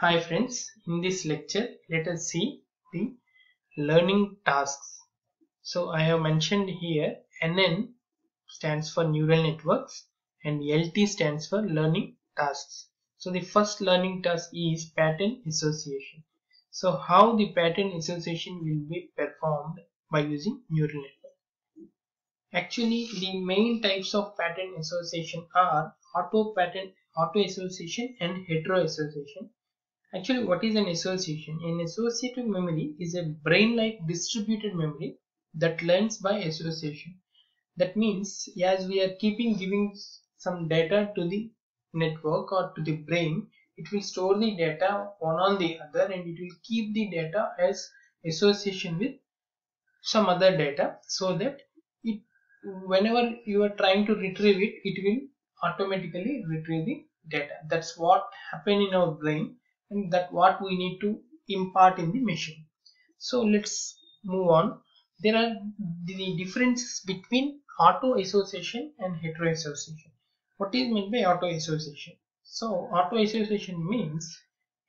Hi friends, in this lecture let us see the learning tasks. So I have mentioned here NN stands for neural networks and LT stands for learning tasks. So the first learning task is pattern association. So how the pattern association will be performed by using neural network. Actually the main types of pattern association are auto pattern auto association and hetero association Actually, what is an association? An associative memory is a brain-like distributed memory that learns by association. That means, as we are keeping giving some data to the network or to the brain, it will store the data one on the other and it will keep the data as association with some other data so that it whenever you are trying to retrieve it, it will automatically retrieve the data. That's what happen in our brain and that what we need to impart in the machine. So let's move on. There are the differences between auto association and hetero association. What is meant by auto association? So auto association means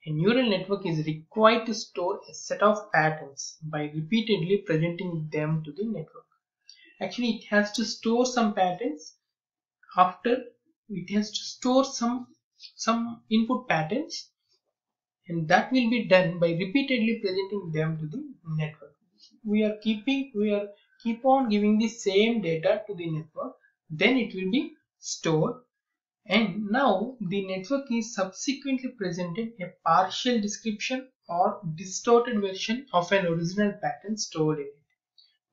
a neural network is required to store a set of patterns by repeatedly presenting them to the network. Actually it has to store some patterns after it has to store some some input patterns and that will be done by repeatedly presenting them to the network. We are keeping we are keep on giving the same data to the network. Then it will be stored. And now the network is subsequently presented a partial description or distorted version of an original pattern stored in it.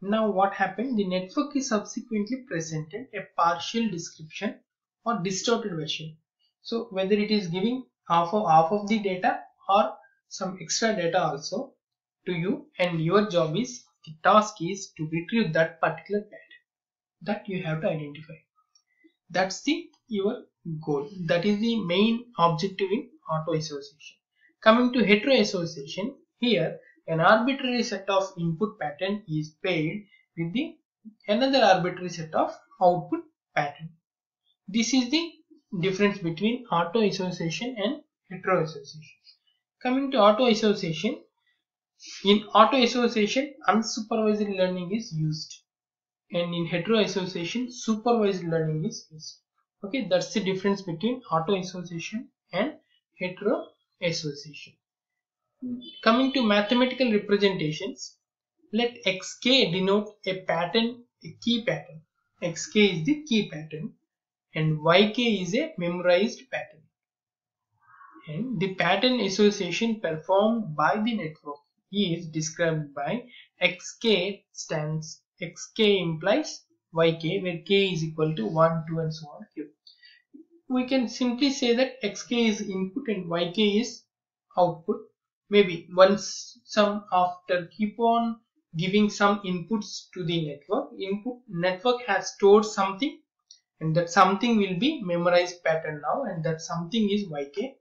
Now what happened? The network is subsequently presented a partial description or distorted version. So whether it is giving half of half of the data or some extra data also to you and your job is the task is to retrieve that particular pattern that you have to identify. That's the your goal. That is the main objective in auto association. Coming to hetero association here an arbitrary set of input pattern is paired with the another arbitrary set of output pattern. This is the difference between auto association and hetero association Coming to auto association, in auto association, unsupervised learning is used, and in hetero association, supervised learning is used. Okay, that's the difference between auto association and hetero association. Coming to mathematical representations, let xk denote a pattern, a key pattern. xk is the key pattern, and yk is a memorized pattern and the pattern association performed by the network is described by xk stands xk implies yk where k is equal to 1 2 and so on q we can simply say that xk is input and yk is output. Maybe once some after keep on giving some inputs to the network input network has stored something and that something will be memorized pattern now and that something is yk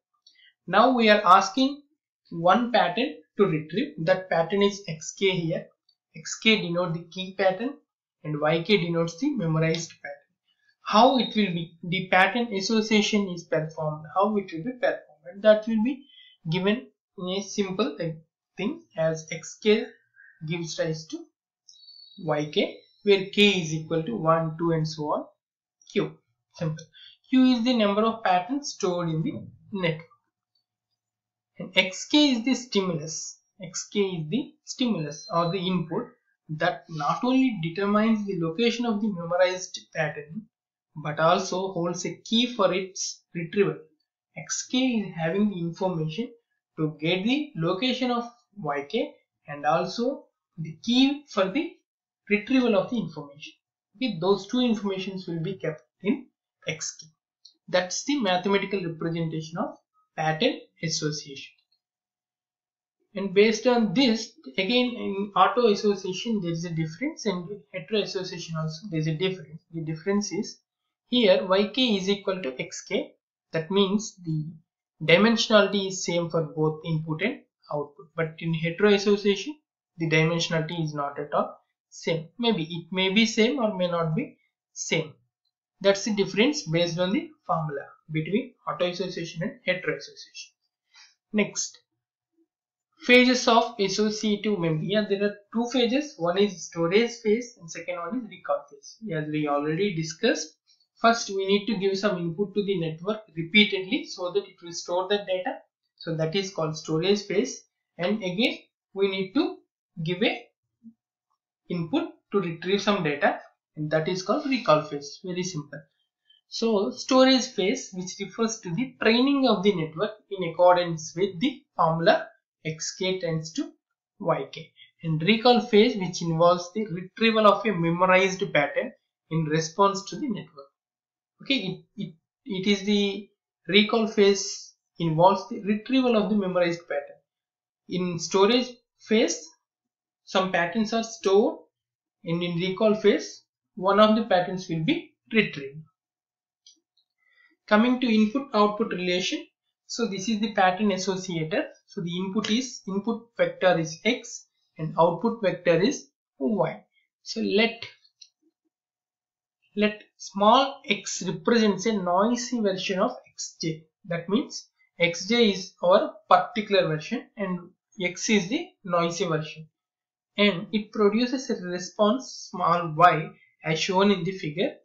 now we are asking one pattern to retrieve. That pattern is xk here. xk denotes the key pattern and yk denotes the memorized pattern. How it will be, the pattern association is performed, how it will be performed. That will be given in a simple thing as xk gives rise to yk where k is equal to 1, 2 and so on q. Simple. q is the number of patterns stored in the network and xk is the stimulus. Xk is the stimulus or the input that not only determines the location of the memorized pattern but also holds a key for its retrieval. Xk is having the information to get the location of yk and also the key for the retrieval of the information. Okay, those two informations will be kept in xk that's the mathematical representation of pattern association. And based on this, again in auto association there is a difference and hetero association also there is a difference. The difference is here yk is equal to xk. That means the dimensionality is same for both input and output. But in hetero association the dimensionality is not at all same. Maybe it may be same or may not be same. That's the difference based on the formula between auto association and hetero association. Next, phases of associative memory. There are two phases. One is storage phase and second one is recall phase. As we already discussed, first we need to give some input to the network repeatedly so that it will store the data. So that is called storage phase. And again, we need to give a input to retrieve some data and that is called recall phase. Very simple. So storage phase which refers to the training of the network in accordance with the formula xk tends to yk and recall phase which involves the retrieval of a memorized pattern in response to the network. Okay, it, it, it is the recall phase involves the retrieval of the memorized pattern. In storage phase, some patterns are stored and in recall phase, one of the patterns will be retrieved. Coming to input output relation. So this is the pattern associator. So the input is input vector is x and output vector is y. So let let small x represents a noisy version of xj. That means xj is our particular version and x is the noisy version and it produces a response small y as shown in the figure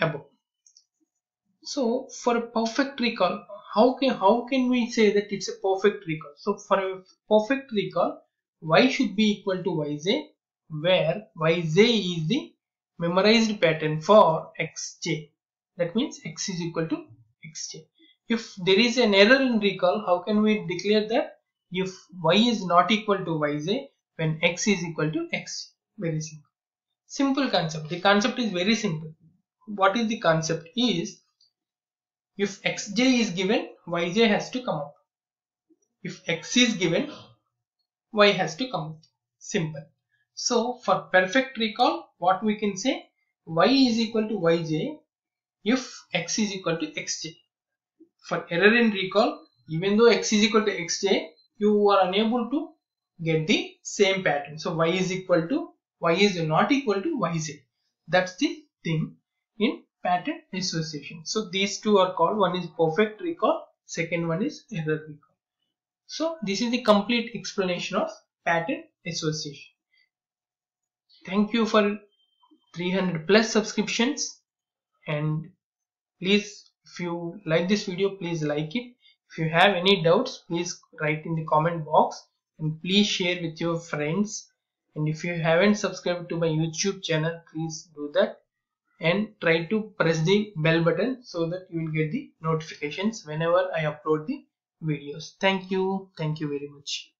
above. So for a perfect recall, how can how can we say that it's a perfect recall? So for a perfect recall, y should be equal to yj, where yj is the memorized pattern for xj. That means x is equal to xj. If there is an error in recall, how can we declare that? If y is not equal to yj, when x is equal to x. Very simple. Simple concept. The concept is very simple. What is the concept is if xj is given, yj has to come up. If x is given, y has to come up. Simple. So for perfect recall, what we can say, y is equal to yj if x is equal to xj. For error in recall, even though x is equal to xj, you are unable to get the same pattern. So y is equal to, y is not equal to yj. That's the thing in pattern association. So these two are called one is perfect recall, second one is error recall. So this is the complete explanation of pattern association. Thank you for 300 plus subscriptions and please if you like this video please like it. If you have any doubts please write in the comment box and please share with your friends and if you haven't subscribed to my YouTube channel please do that and try to press the bell button so that you will get the notifications whenever I upload the videos. Thank you. Thank you very much.